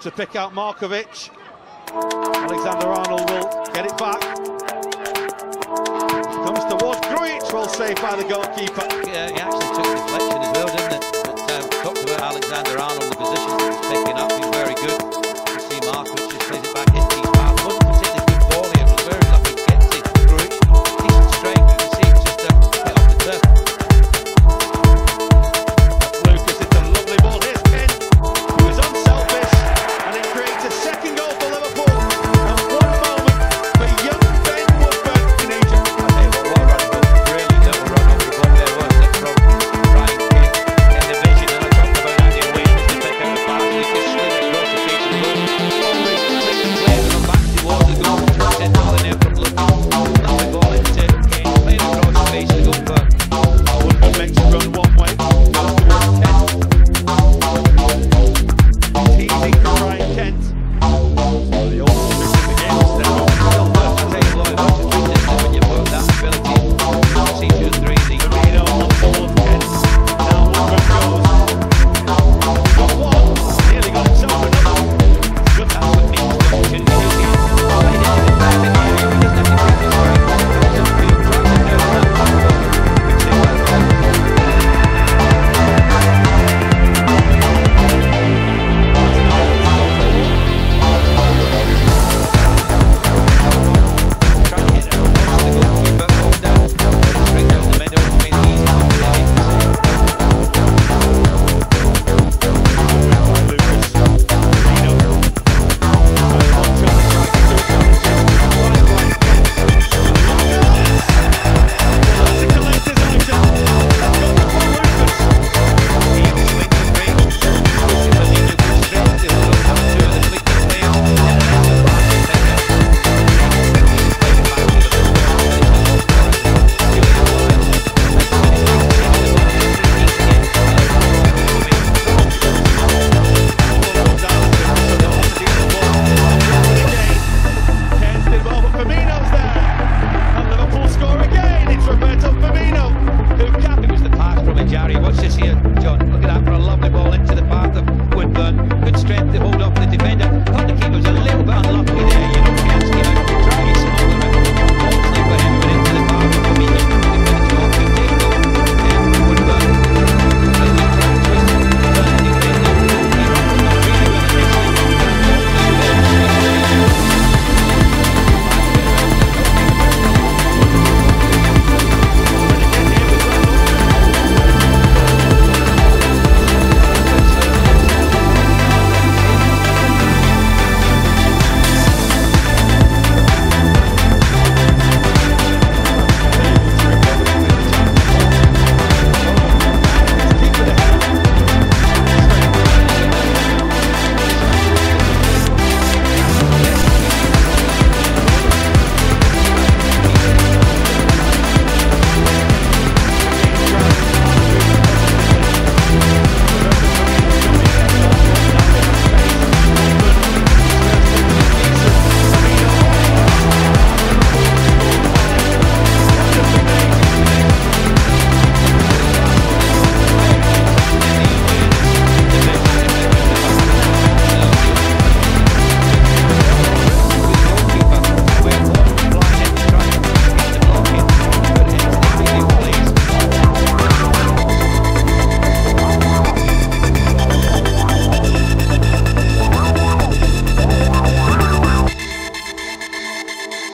to pick out Markovic. Alexander Arnold will get it back. Comes towards Grujic, well saved by the goalkeeper. Yeah, he actually took deflection as well, didn't it? But um, talked about Alexander Arnold, the position